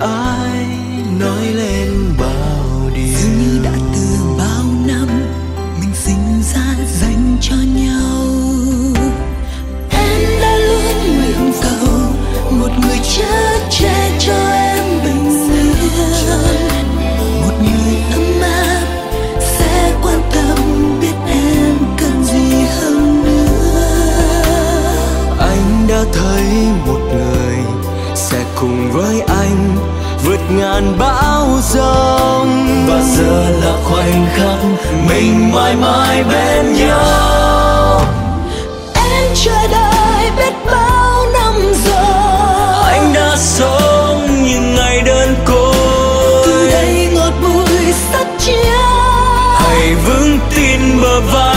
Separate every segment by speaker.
Speaker 1: ai nói lên bằng giờ là khoảnh khắc mình mãi mãi bên nhau.
Speaker 2: Em chờ đợi biết bao năm rồi
Speaker 1: anh đã sống những ngày đơn côi.
Speaker 2: Từ đây ngọt bùi sắt chia.
Speaker 1: Hãy vững tin bờ vai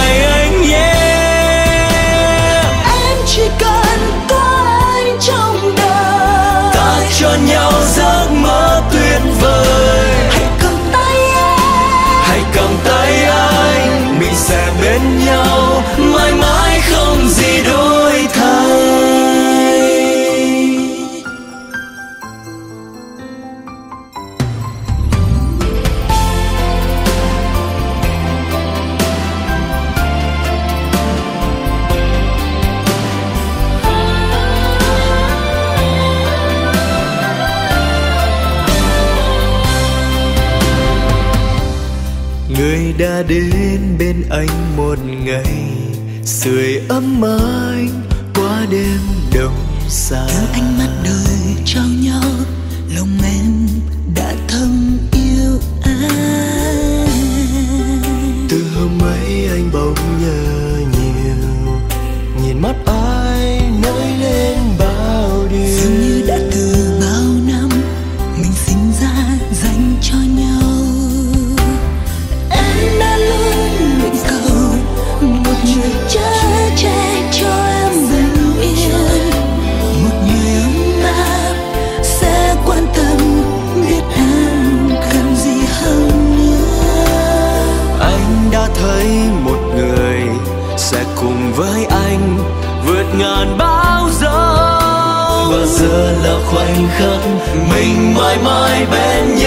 Speaker 1: người đã đến bên anh một ngày, sưởi ấm anh qua đêm đông xa.
Speaker 2: Theo ánh mắt đời trao nhau, lòng em mình
Speaker 1: mãi mãi bên nhau.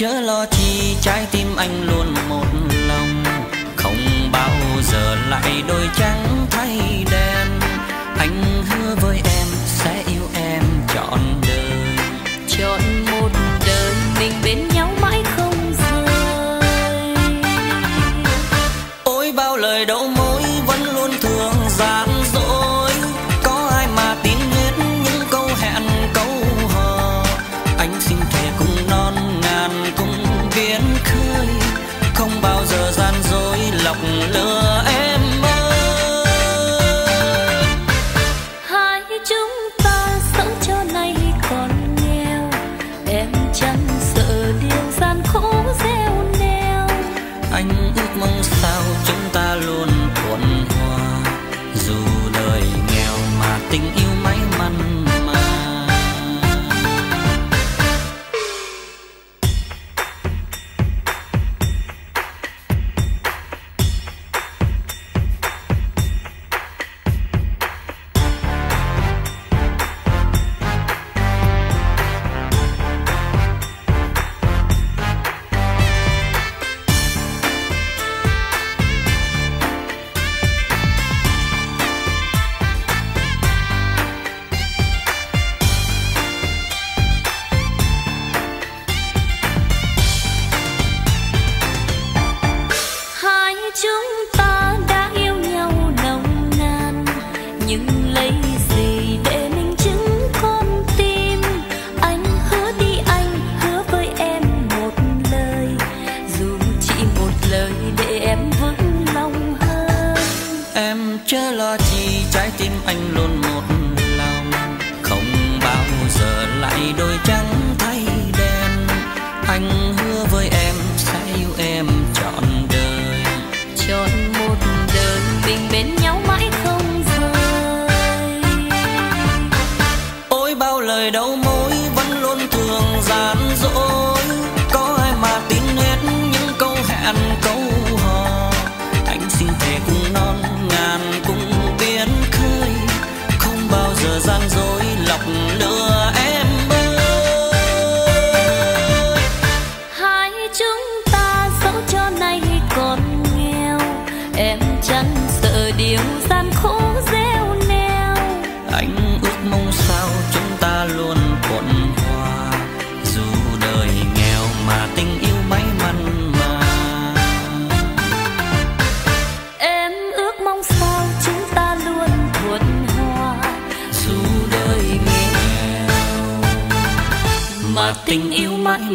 Speaker 3: chớ lo chi, trái tim anh luôn một lòng. Không bao giờ lại đôi trắng tim anh luôn một lòng. Không bao giờ lại đôi trắng thay đen. Anh hứa với em sẽ yêu em trọn đời.
Speaker 4: Trọn một đời mình bên nhau mãi không rời.
Speaker 3: Ôi bao lời đầu môi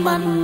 Speaker 3: yêu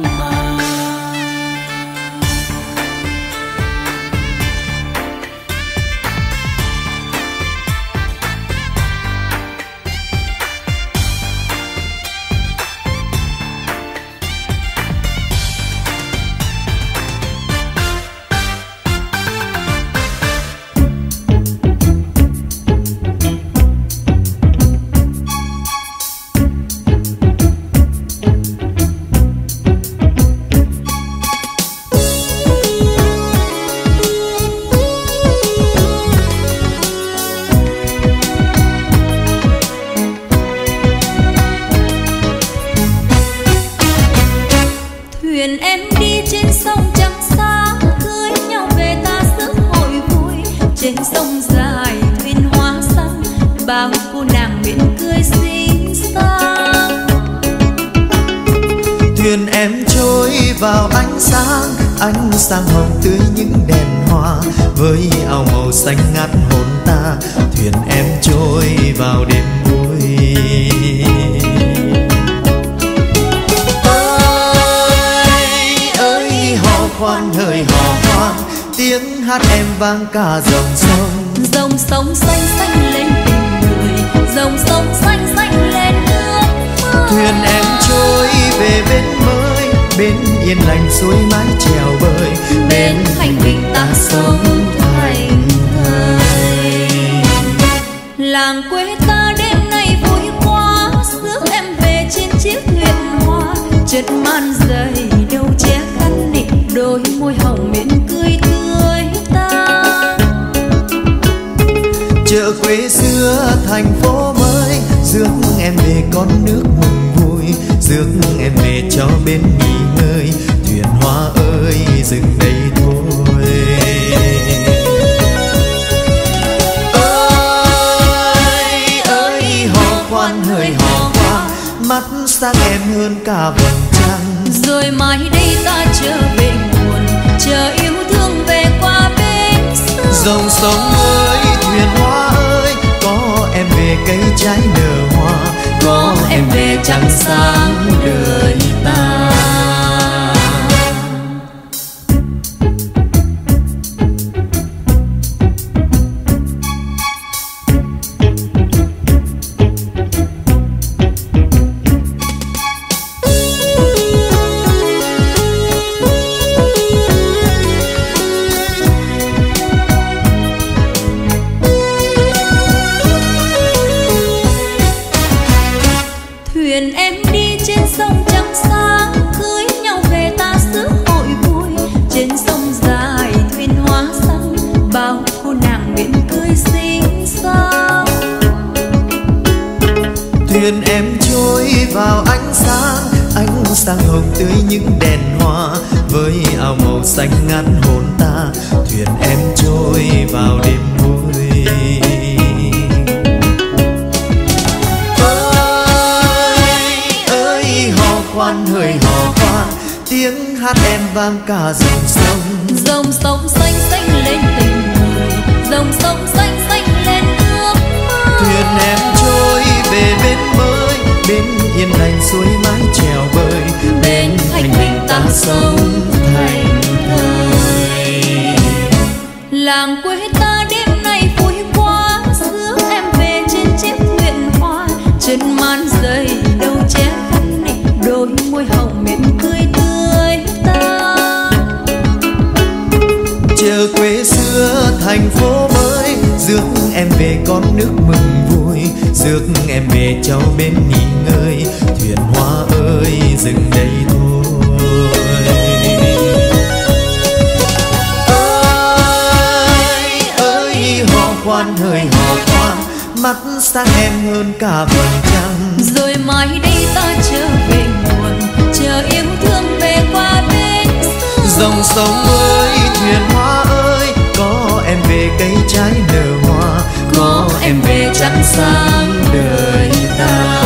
Speaker 4: thành
Speaker 5: phố mới. Rước em về con nước mừng vui. Rước em về cho bên nghỉ ngơi. Thuyền hoa ơi dừng đây thôi. Ơi ơi hò khoan hỡi hò khoan. Mắt sáng em hơn cả vầng trăng.
Speaker 4: Rồi mai đây ta trở về nguồn. Chờ yêu thương về qua bên sông
Speaker 5: dòng sông ơi thuyền hoa ơi về cây trái nở hoa có em về trăng sáng đời ta.
Speaker 4: Thuyền em
Speaker 5: trôi vào ánh sáng ánh sáng hồng tươi những đèn hoa với áo màu xanh ngắt hồn ta. Thuyền em trôi vào đêm vui. Ơi ơi hò khoan hỡi hò khoan tiếng hát em vang cả dòng sông.
Speaker 4: Dòng sông xanh xanh lên tình người dòng sông xanh xanh lên nước
Speaker 5: thuyền em về bên mới bên yên lành suối mái trèo bơi
Speaker 4: bên thành bình ta sống thành thời làng quê ta đêm nay vui quá giữa em về trên chiếc nguyện hoa. Trên màn giày đâu che khăn nỉ đôi môi hồng mỉm cười tươi ta
Speaker 5: chờ quê xưa thành phố rước em về con nước mừng vui rước em về cho bên nghỉ ngơi thuyền hoa ơi dừng đây thôi ơi ơi họ khoan hơi họ khoan mắt sáng em hơn cả vầng trăng.
Speaker 6: Rồi mai đây ta trở về nguồn chờ yêu thương về qua bên
Speaker 5: dòng sông ơi thuyền hoa ơi có em về cây trái nở hoa, có em về chẳng sáng đời ta.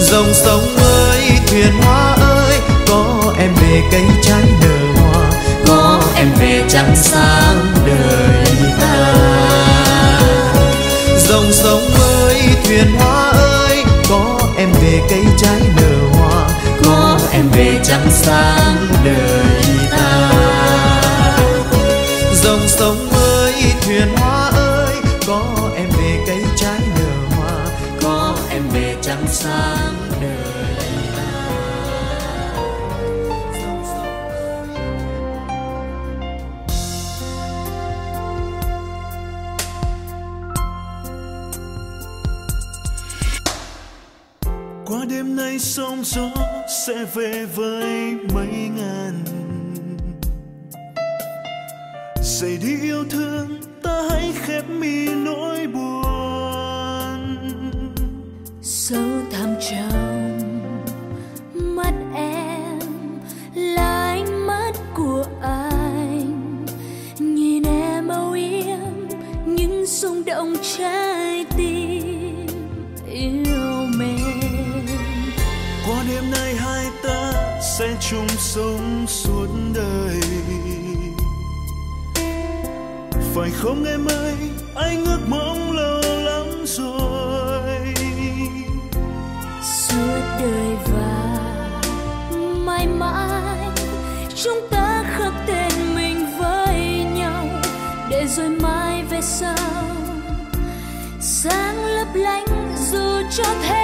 Speaker 5: Dòng sông ơi, thuyền hoa ơi, có em về cây trái nở hoa, có em về chẳng sáng đời ta. Dòng sông ơi, thuyền hoa ơi, có em về cây trái nở hoa, có em về chẳng sáng đời sông ơi thuyền hoa ơi, có em về cây trái nở hoa, có em về trăng sáng đời ta
Speaker 7: qua đêm nay sóng gió sẽ về với
Speaker 6: dù cho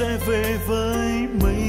Speaker 6: sẽ
Speaker 7: về với mình.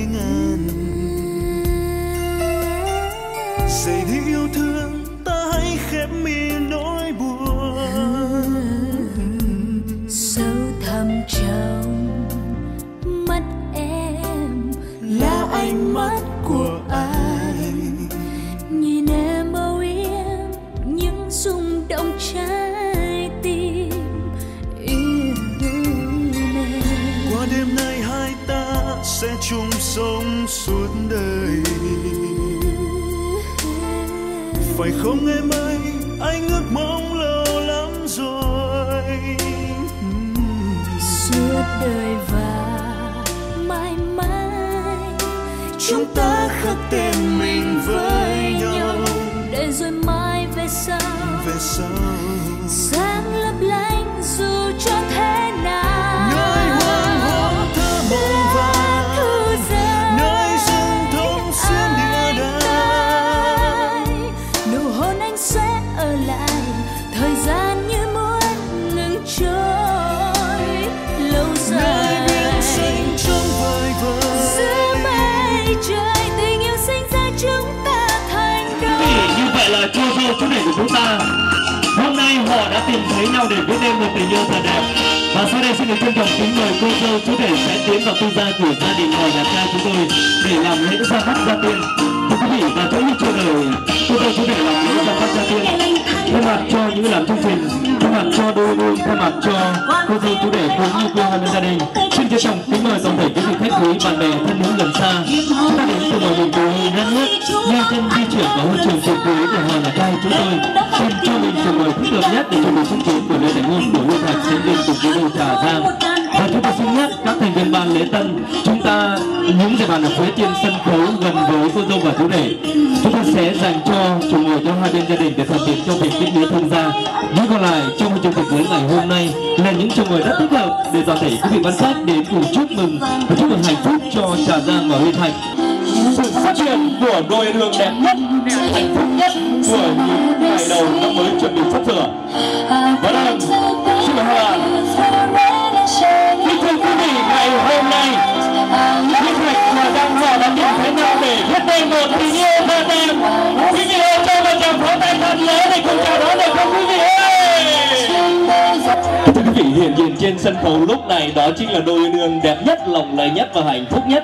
Speaker 7: Phải không em ơi
Speaker 8: cô này chú của chúng ta. Hôm nay họ đã tìm thấy nhau để viết nên một tình yêu thật đẹp. Và sau đây xin được trân trọng kính mời cô dâu, chú rể sẽ tiến vào tư gia của gia đình họ nhà trai chúng tôi Để làm lễ ra mắt gia tiên. Thưa quý vị, và chỗ như chờ đợi, cô dâu, chú rể làm lễ ra mắt gia tiên. Thay mặt cho những làm chương trình Thay mặt cho đôi đôi Thay mặt cho cô dâu chú rể cũng như cô hai gia đình. Xin trân trọng kính mời toàn thể quý vị khách quý bạn bè thân hữu gần xa. Chúng ta đến từ mọi miền tổ đất nước Nhanh chân di chuyển vào hội trường tiệc cưới của họ nhà trai chúng tôi. Xin cho mình trường mời thích hợp nhất để chuẩn bị chương trình của lễ đại hôn của Lưu Thạch Sinh viên cùng với Lưu Trà Giang chúng tôi xin nhắc các thành viên ban lễ tân. Chúng ta những địa bàn ở phía trên sân khấu gần với cô dâu và chú rể. Chúng ta sẽ dành cho chủ ngồi cho hai bên gia đình để thuận tiện cho việc kết nối thông gia. Những còn lại trong chương trình cưới ngày hôm nay là những chồng ngồi rất thích hợp để toàn thể quý vị quan khách đến cùng chúc mừng và chúc mừng hạnh phúc cho trà giang và huy thành sự phát triển của đôi đường đẹp nhất, hạnh phúc nhất của những ngày đầu năm mới chuẩn bị sắp sửa. Và đang để một tình yêu đẹp quý vị ơi cho một tràng pháo tay thật lớn để cùng chào đón được không quý vị ơi Thưa quý vị, hiện diện trên sân khấu lúc này đó chính là đôi đường đẹp nhất, lộng lẫy nhất và hạnh phúc nhất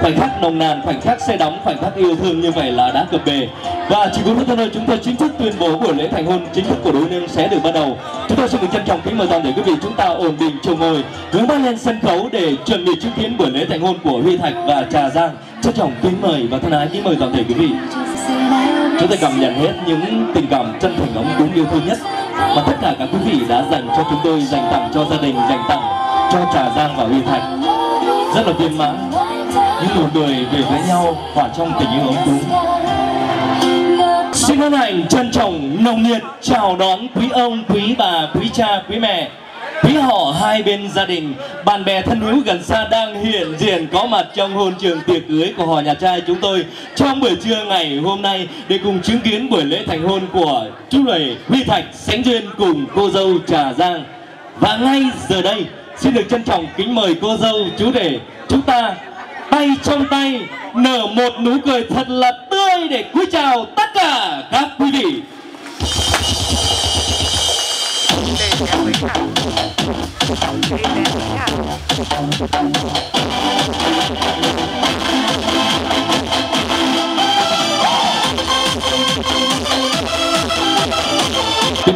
Speaker 8: khoảnh khắc nồng nàn, khoảnh khắc say đắm, khoảnh khắc yêu thương như vậy là đã cập bề. Và chỉ có lúc nơi chúng tôi chính thức tuyên bố buổi lễ thành hôn chính thức của đối nương sẽ được bắt đầu. Chúng tôi xin được trân trọng kính mời toàn thể quý vị chúng ta ổn định chỗ ngồi, hướng mắt lên sân khấu để chuẩn bị chứng kiến buổi lễ thành hôn của Huy Thạch và Trà Giang. Trân trọng kính mời và thân ái kính mời toàn thể quý vị. Chúng ta cảm nhận hết những tình cảm chân thành ấm cúng yêu thương nhất mà tất cả các quý vị đã dành cho chúng tôi, dành tặng cho gia đình, dành tặng cho Trà Giang và Huy Thạch. Rất là viên mãn những nụ cười về với nhau hòa trong tình yêu ấm cúng. Xin hân hạnh trân trọng nồng nhiệt chào đón quý ông, quý bà, quý cha, quý mẹ, Thí họ hai bên gia đình, bạn bè thân hữu gần xa đang hiện diện có mặt trong hôn trường tiệc cưới của họ nhà trai chúng tôi trong buổi trưa ngày hôm nay để cùng chứng kiến buổi lễ thành hôn của chú rể Huy Thạch sánh duyên cùng cô dâu Trà Giang. Và ngay giờ đây xin được trân trọng kính mời cô dâu chú rể chúng ta tay trong tay nở một nụ cười thật là tươi để cúi chào tất cả các quý vị Kính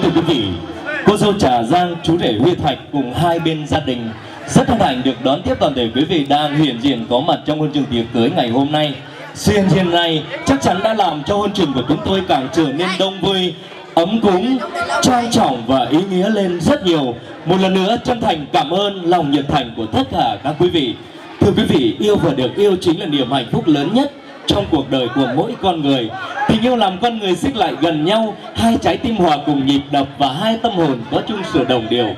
Speaker 8: thưa quý vị, cô dâu Trà Giang, chú rể Huy Thạch cùng hai bên gia đình rất hân hạnh được đón tiếp toàn thể quý vị đang hiện diện có mặt trong hôn trường tiệc cưới ngày hôm nay. Sự hiện diện này chắc chắn đã làm cho hôn trường của chúng tôi càng trở nên đông vui, ấm cúng, trang trọng và ý nghĩa lên rất nhiều. Một lần nữa chân thành cảm ơn lòng nhiệt thành của tất cả các quý vị. Thưa quý vị, yêu và được yêu chính là niềm hạnh phúc lớn nhất trong cuộc đời của mỗi con người. Tình yêu làm con người xích lại gần nhau, hai trái tim hòa cùng nhịp đập và hai tâm hồn có chung sự đồng điều.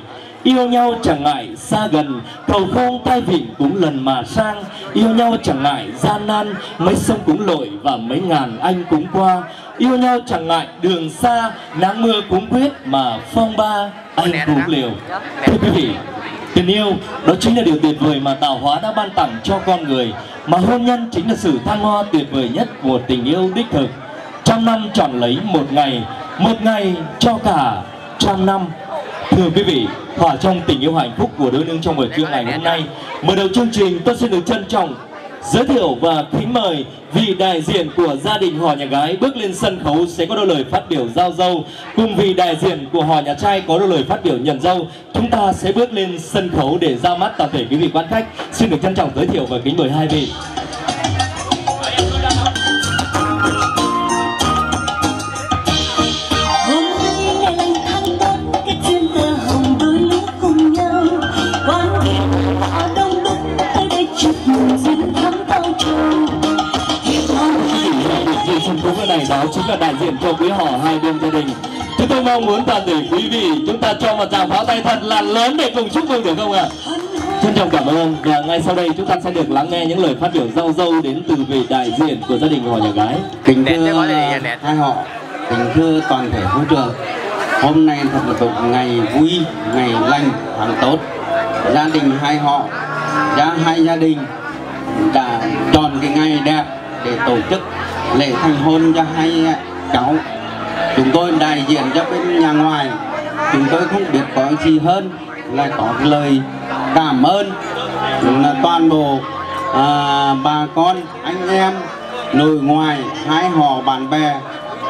Speaker 8: Yêu nhau chẳng ngại xa gần Cầu không tay vịn cũng lần mà sang Yêu nhau chẳng ngại gian nan Mấy sông cũng lội và mấy ngàn anh cũng qua Yêu nhau chẳng ngại đường xa Nắng mưa cũng quyết mà phong ba Anh cũng liều. Thưa quý vị Tình yêu đó chính là điều tuyệt vời mà tạo hóa đã ban tặng cho con người Mà hôn nhân chính là sự thăng hoa tuyệt vời nhất của tình yêu đích thực. Trăm năm chọn lấy một ngày Một ngày cho cả trăm năm. Thưa quý vị, hòa trong tình yêu hạnh phúc của đôi nương trong buổi trưa ngày hôm nay. Mở đầu chương trình, tôi xin được trân trọng giới thiệu và kính mời vị đại diện của gia đình họ nhà gái bước lên sân khấu sẽ có đôi lời phát biểu giao dâu. Cùng vị đại diện của họ nhà trai có đôi lời phát biểu nhận dâu, chúng ta sẽ bước lên sân khấu để ra mắt toàn thể quý vị quan khách. Xin được trân trọng giới thiệu và kính mời hai vị. Mong muốn toàn thể quý vị chúng ta cho một tràng pháo tay thật là lớn để cùng chúc mừng được không ạ? Trân trọng cảm ơn và ngay sau đây chúng ta sẽ được lắng nghe những lời phát biểu rau dâu đến từ vị đại diện của gia đình họ nhà gái.
Speaker 9: Kính thưa hai họ kính thưa toàn thể vũ trường. Hôm nay thật là một ngày vui ngày lành tháng tốt. Gia đình hai họ gia hai gia đình đã chọn cái ngày đẹp để tổ chức lễ thành hôn cho hai cháu chúng tôi đại diện cho bên nhà ngoài chúng tôi không biết có gì hơn là có lời cảm ơn là toàn bộ à, bà con anh em nội ngoài hai họ bạn bè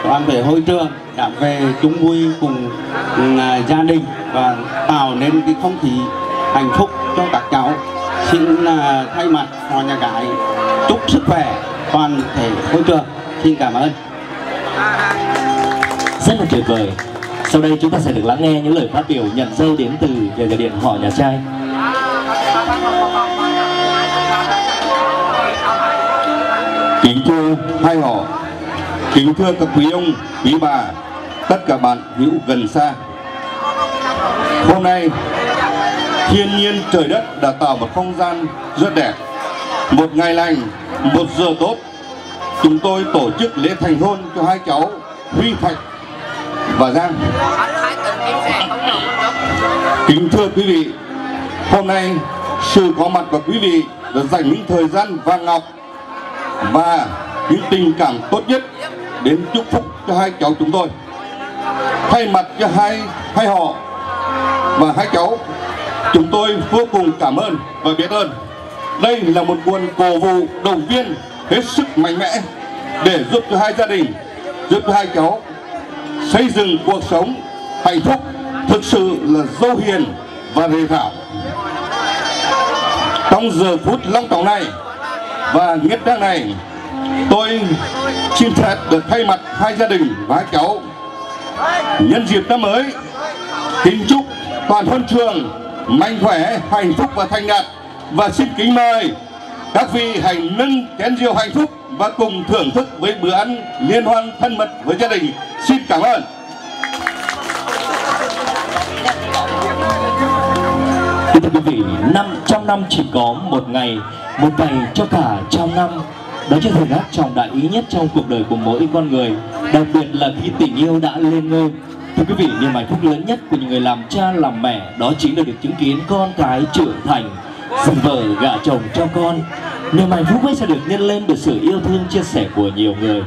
Speaker 9: toàn thể hội trường đã về chung vui cùng à, gia đình và tạo nên cái không khí hạnh phúc cho các cháu. Xin à, thay mặt họ nhà gái chúc sức khỏe toàn thể hội trường. Xin cảm ơn
Speaker 8: rất là tuyệt vời. Sau đây chúng ta sẽ được lắng nghe những lời phát biểu nhận dâu đến từ nhà nhà điện họ nhà trai.
Speaker 10: Kính thưa hai họ, kính thưa các quý ông, quý bà, tất cả bạn hữu gần xa. Hôm nay, thiên nhiên trời đất đã tạo một không gian rất đẹp, một ngày lành, một giờ tốt. Chúng tôi tổ chức lễ thành hôn cho hai cháu huy thạch và giang, kính thưa quý vị, hôm nay sự có mặt của quý vị đã dành những thời gian vàng ngọc và những tình cảm tốt nhất đến chúc phúc cho hai cháu chúng tôi. Thay mặt cho hai hai họ và hai cháu, chúng tôi vô cùng cảm ơn và biết ơn. Đây là một nguồn cổ vũ động viên hết sức mạnh mẽ để giúp cho hai gia đình, giúp cho hai cháu xây dựng cuộc sống hạnh phúc thực sự là dâu hiền và rề thảo. Trong giờ phút long trọng này và nghiết trang này, tôi xin phép được thay mặt hai gia đình và hai cháu nhân dịp năm mới, kính chúc toàn huân trường mạnh khỏe, hạnh phúc và thành đạt và xin kính mời các vị hãy nâng chén rượu hạnh phúc và cùng thưởng thức với bữa ăn liên hoan thân mật với gia đình xin cảm ơn
Speaker 8: thưa quý vị, năm trong năm chỉ có một ngày, một ngày cho cả trong năm. Đó chính là gác trọng đại ý nhất trong cuộc đời của mỗi con người, đặc biệt là khi tình yêu đã lên ngôi. Thưa quý vị, niềm hạnh phúc lớn nhất của những người làm cha làm mẹ đó chính là được chứng kiến con cái trưởng thành, sinh vợ gả chồng cho con. Niềm hạnh phúc ấy sẽ được nhân lên bởi sự yêu thương chia sẻ của nhiều người.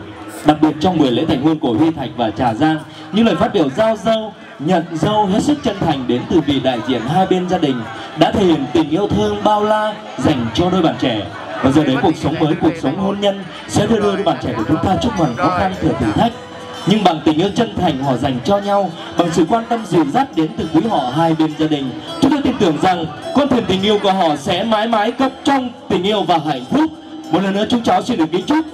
Speaker 8: Đặc biệt trong buổi lễ thành hôn của Huy Thạch và Trà Giang, những lời phát biểu giao dâu, nhận dâu hết sức chân thành đến từ vị đại diện hai bên gia đình đã thể hiện tình yêu thương bao la dành cho đôi bạn trẻ. Và giờ đến cuộc sống mới, cuộc sống hôn nhân sẽ đưa đôi bạn trẻ của chúng ta chúc mừng khó khăn thử thách nhưng bằng tình yêu chân thành họ dành cho nhau, bằng sự quan tâm dìu dắt đến từ quý họ hai bên gia đình, chúng tôi tin tưởng rằng con thuyền tình yêu của họ sẽ mãi mãi cấp trong tình yêu và hạnh phúc. Một lần nữa, chúng cháu xin được kính chúc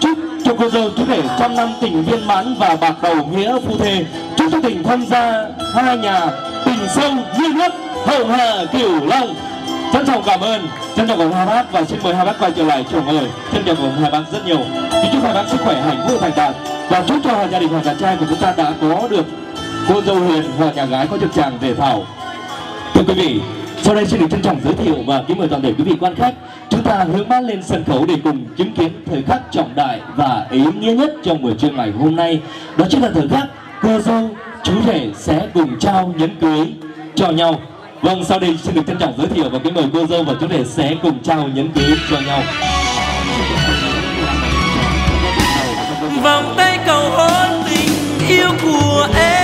Speaker 8: chúc cho cô dâu chú rể trăm năm tình viên mãn và bạc đầu nghĩa phu thê. Chúc cho tình tham gia hai nhà tình sâu như nước, hậu hà cửu long trân trọng cảm ơn. Trân trọng cảm ơn hai bác và xin mời hai bác quay trở lại chồng ơi trân trọng cảm ơn hai bác rất nhiều. Kính chúc hai bác sức khỏe hạnh phúc thành đạt. Và chúc cho gia đình hoàng nhà trai của chúng ta đã có được cô dâu huyền và nhà gái có trực tràng về thảo. Thưa quý vị, sau đây xin được trân trọng giới thiệu và kính mời toàn thể quý vị quan khách. Chúng ta hướng mắt lên sân khấu để cùng chứng kiến thời khắc trọng đại và ý nghĩa nhất trong buổi trưa ngày hôm nay. Đó chính là thời khắc cô dâu chú rể sẽ cùng trao nhẫn cưới cho nhau vâng sau đây xin được trân trọng giới thiệu và kính mời cô dâu và chú rể sẽ cùng trao nhẫn cưới cho nhau.
Speaker 11: Vòng tay cầu hôn tình yêu của em.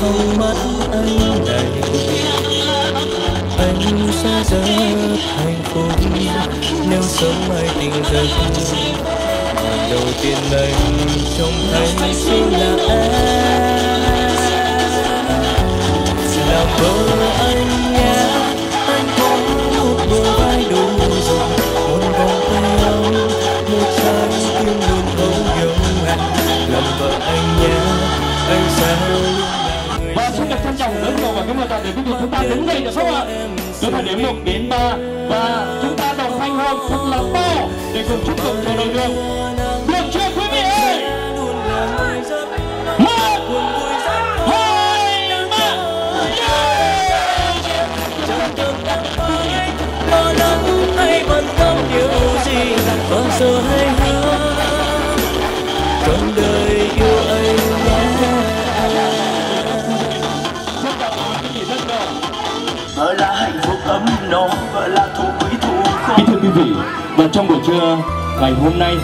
Speaker 12: Không mất anh này anh sẽ rất hạnh phúc nếu sớm mai tình giấc lần đầu tiên anh trông thấy chính là em làm vợ anh
Speaker 8: trân trọng lớn nhiều và chúng ta để thể chúng ta đứng dậy được không ạ chúng ta điểm một đến ba và chúng ta đồng thanh hô thật là to để cùng chúc mừng cho đội đường được chưa, quý vị ơi? Một, hai
Speaker 11: kênh Ghiền Mì Gõ Để không bỏ lỡ những video hấp
Speaker 1: dẫn là quý
Speaker 8: Kính thưa quý vị, và trong buổi trưa ngày hôm nay,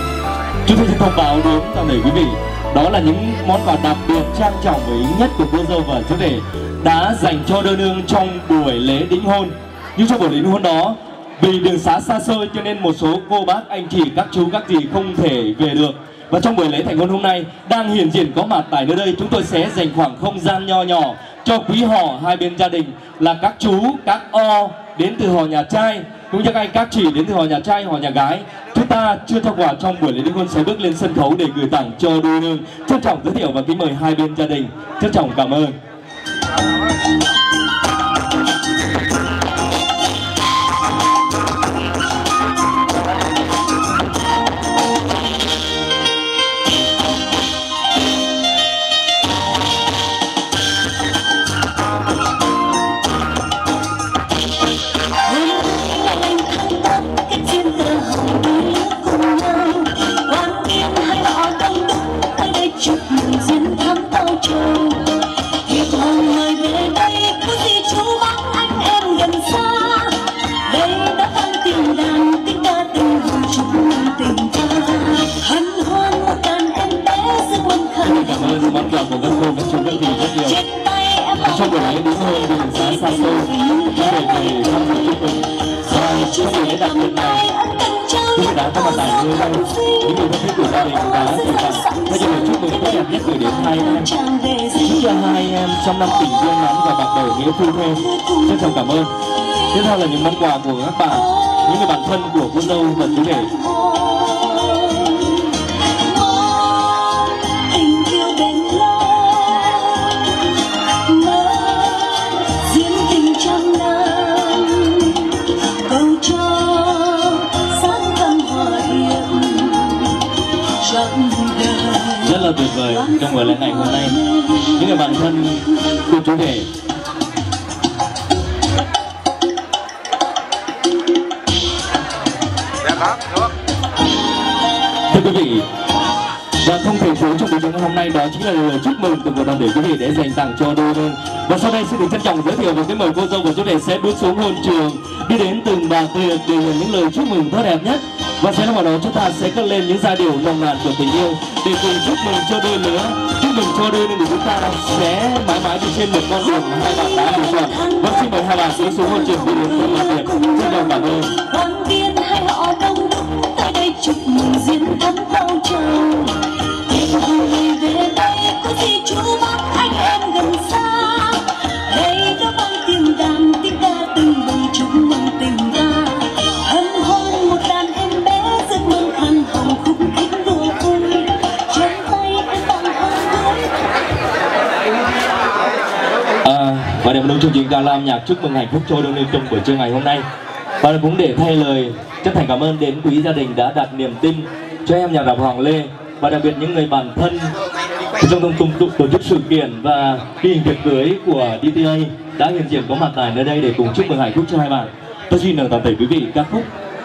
Speaker 8: chúng tôi sẽ thông báo đến toàn thể quý vị đó là những món quà đặc biệt trang trọng và ý nhất của cô dâu và chú rể đã dành cho đơn nương trong buổi lễ đính hôn. Nhưng trong buổi lễ đính hôn đó, vì đường xá xa xôi cho nên một số cô bác, anh chị, các chú, các dì không thể về được. Và trong buổi lễ thành hôn hôm nay đang hiện diện có mặt tại nơi đây chúng tôi sẽ dành khoảng không gian nho nhỏ cho quý họ hai bên gia đình là các chú, các o đến từ họ nhà trai cũng như các anh các chị đến từ họ nhà trai, họ nhà gái. Chúng ta chưa thông quà trong buổi lễ đính hôn sẽ bước lên sân khấu để gửi tặng cho đôi nương. Trân trọng giới thiệu và kính mời hai bên gia đình. Trân trọng cảm ơn. Trong buổi quý vị đã có mặt tại nơi đây, những người thân thiết của gia đình đã gửi tặng thay cho lời chúc mừng tốt đẹp nhất gửi đến hai em. Chúc cho hai em trong năm tình duyên ngắn và bạc đầu nghĩa phu thêm. Trân trọng cảm ơn. Tiếp theo là những món quà của các bạn, những người bạn thân của cô dâu và chú rể. Vời trong buổi lễ ngày hôm nay những người bạn thân của chú rể thưa quý vị và không thể thiếu trong buổi ngày hôm nay đó chính là lời chúc mừng từ một đoàn thể quý vị để dành tặng cho đôi bên. Và sau đây xin được trân trọng giới thiệu và kính mời cô dâu và chú rể sẽ bước xuống hôn trường đi đến từng bà tuyệt để những lời chúc mừng tốt đẹp nhất và sẽ vào đó chúng ta sẽ cất lên những giai điệu nồng nàn của tình yêu để cùng chúc mừng cho đôi lứa. Chúc mừng cho đôi nên chúng ta sẽ mãi mãi đi trên một con đường mà hai bạn đã lựa chọn. Và xin mời hai bạn xuống xuống hôn trường đi đến từng bà tuyệt trân trọng cảm và gala âm nhạc chúc mừng hạnh phúc cho đông nương trong buổi trưa ngày hôm nay và cũng để thay lời chân thành cảm ơn đến quý gia đình đã đặt niềm tin cho em nhà đọc Hoàng Lê và đặc biệt những người bạn thân trong công tục tổ, tổ chức sự kiện và ghi hình tiệc cưới của DTA đã hiện diện có mặt tại nơi đây để cùng chúc mừng hạnh phúc cho hai bạn. Tôi xin được toàn thể quý vị ca khúc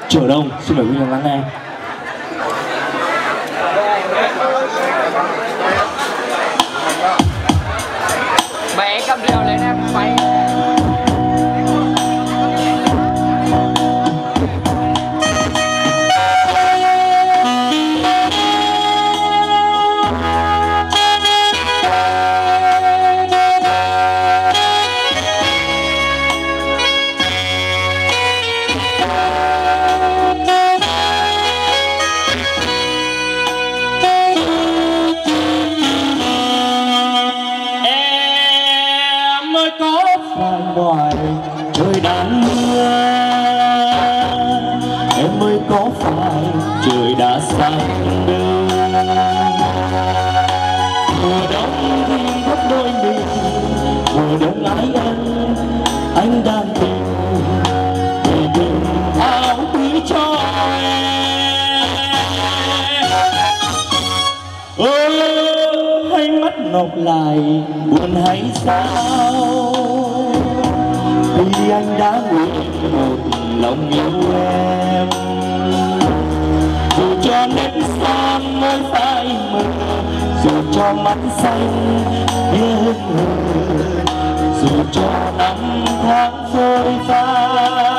Speaker 8: Chờ đông xin mời quý vị lắng nghe. Anh đang tìm áo cho em Ơ hay mắt ngọc lại buồn hay sao Vì anh đã nguyện một lòng yêu em Dù cho nét son môi phai mờ Dù cho mắt xanh biết hương dù cho năm tháng trôi xa.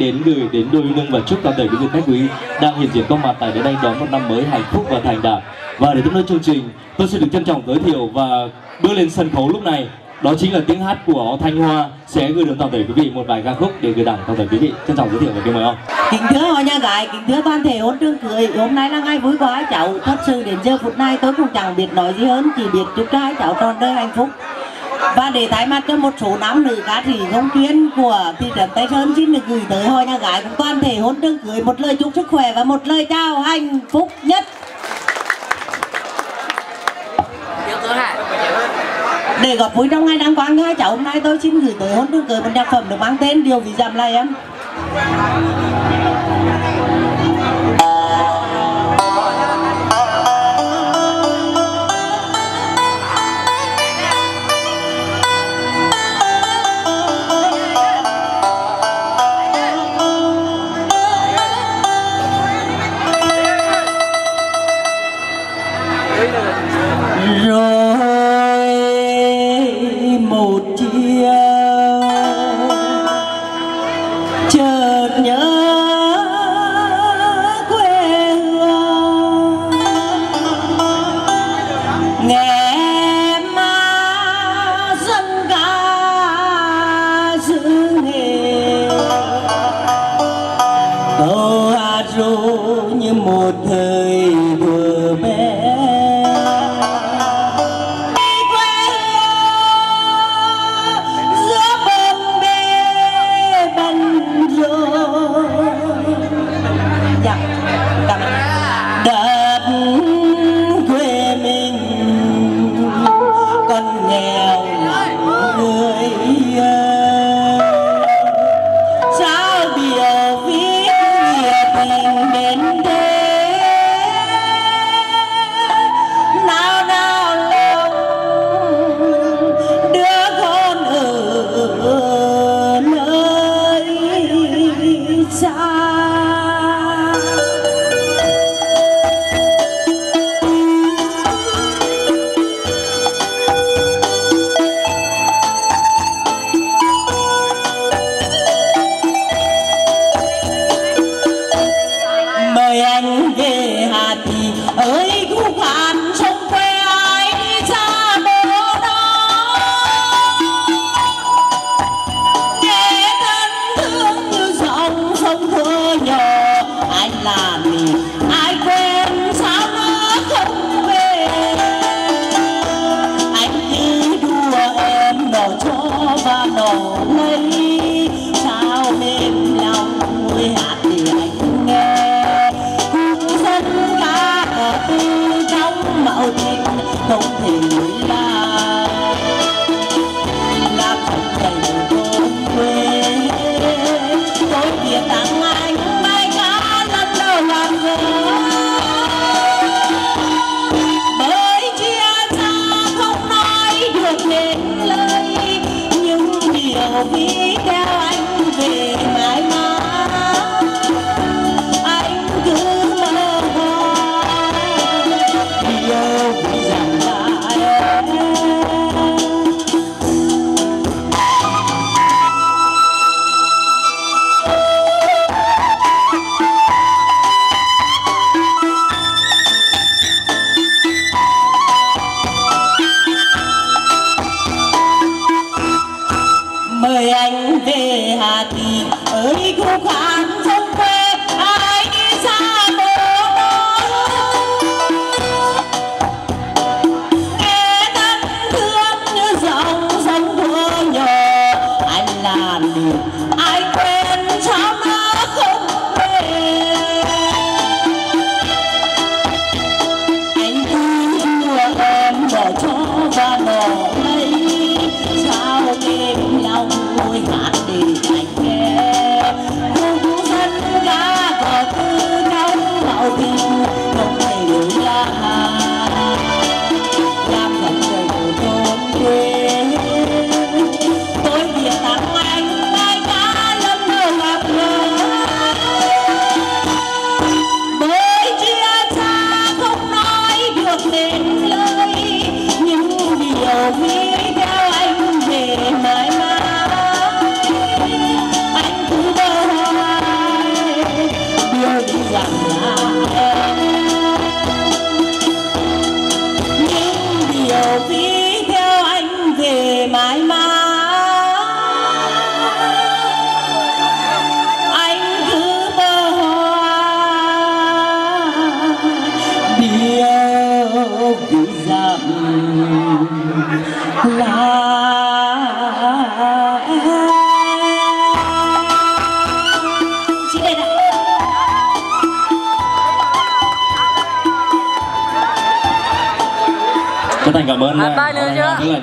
Speaker 8: đến
Speaker 13: người đến đôi lưng và chúc toàn thể quý vị khách quý đang hiện diện có mặt tại đây đón một năm mới hạnh phúc và thành đạt. Và để tiếp nối chương trình, tôi sẽ được trân trọng giới thiệu và bước lên sân khấu lúc này đó chính là tiếng hát của Thanh Hoa sẽ gửi đến toàn thể quý vị một vài ca khúc để gửi tặng toàn thể quý vị trân trọng giới thiệu và kính mời ông.
Speaker 4: Kính thưa họ nhà gái, kính thưa toàn thể hôn trương cười Hôm nay là ngày vui của hai cháu Thật sự đến giờ phút này tôi cũng chẳng biết nói gì hơn Chỉ biết chúc cho hai cháu tròn đời hạnh phúc và để thay mặt cho một số nam nữ ca sĩ không chuyên của thị trấn Tây Sơn Xin được gửi tới họ nhà gái cùng toàn thể hôn trường cưới Một lời chúc sức khỏe và một lời chào hạnh phúc nhất. Để góp vui trong ngày đăng quang hai cháu hôm nay tôi xin gửi tới hôn trường cưới một nhạc phẩm được mang tên điều vì giảm lại em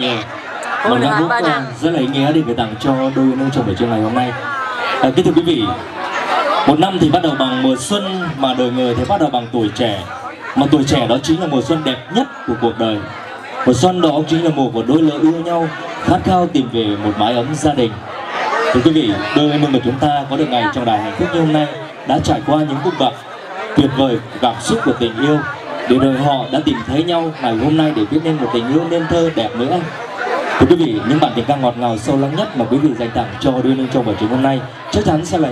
Speaker 4: Anh.
Speaker 14: Ôi,
Speaker 15: Một ca khúc rất là ý nghĩa để gửi tặng cho đôi nương trong buổi trưa ngày hôm nay. À, kính thưa quý vị, một năm thì bắt đầu bằng mùa xuân mà đời người thì bắt đầu bằng tuổi trẻ. Mà tuổi trẻ đó chính là mùa xuân đẹp nhất của cuộc đời. Mùa xuân đó chính là mùa của đôi lứa yêu nhau, khát khao tìm về một mái ấm gia đình. Thưa quý vị, đôi nương của chúng ta có được ngày trong đài hạnh phúc như hôm nay đã trải qua những cung bậc tuyệt vời cảm xúc của tình yêu để rồi, họ đã tìm thấy nhau ngày hôm nay để viết nên một tình yêu nên thơ đẹp nữa thưa quý vị, những bản tình ca ngọt ngào sâu lắng nhất mà quý vị dành tặng cho đôi nương trong ở trường hôm nay chắc chắn sẽ là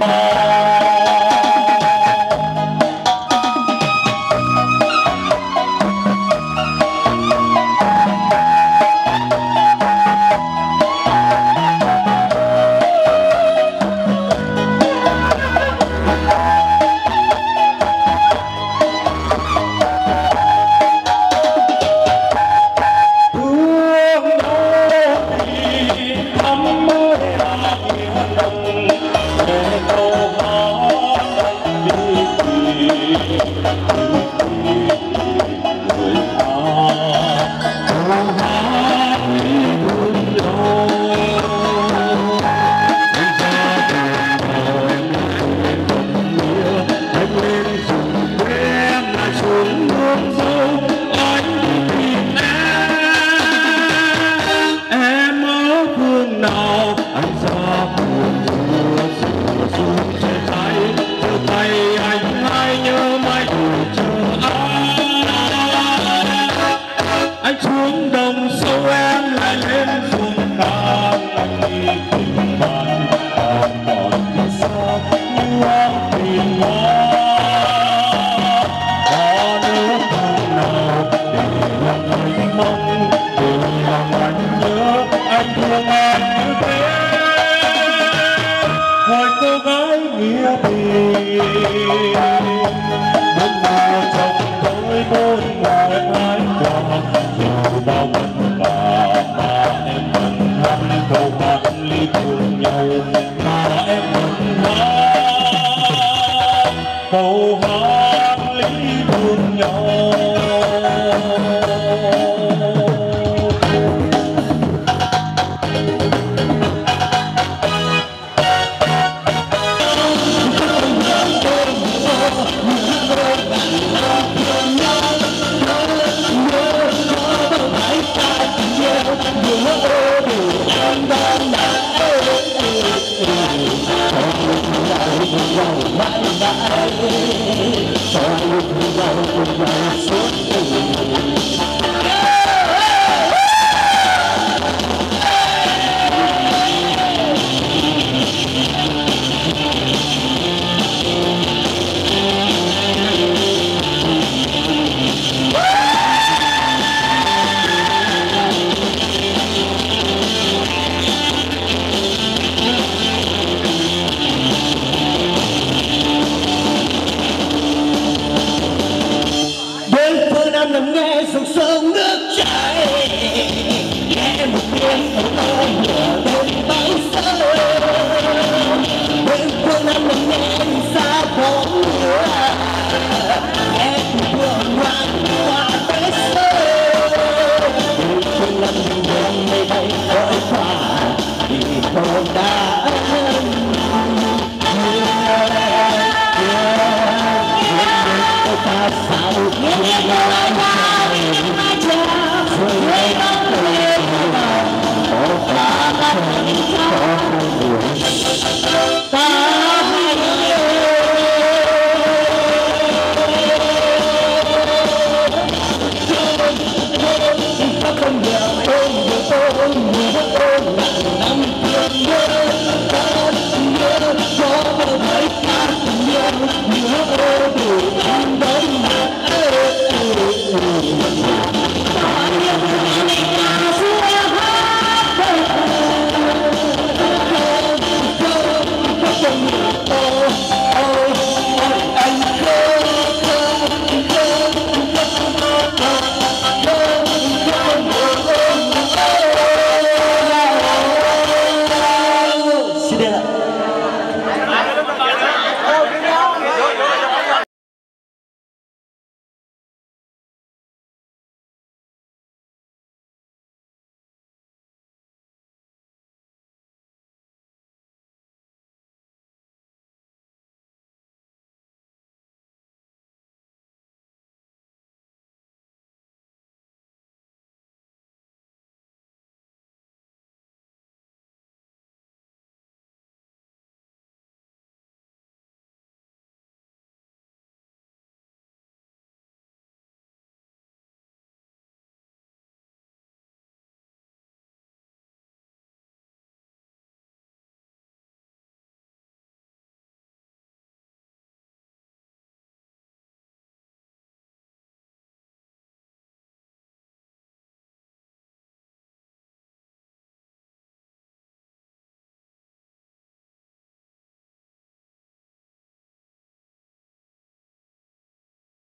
Speaker 15: đến Oh,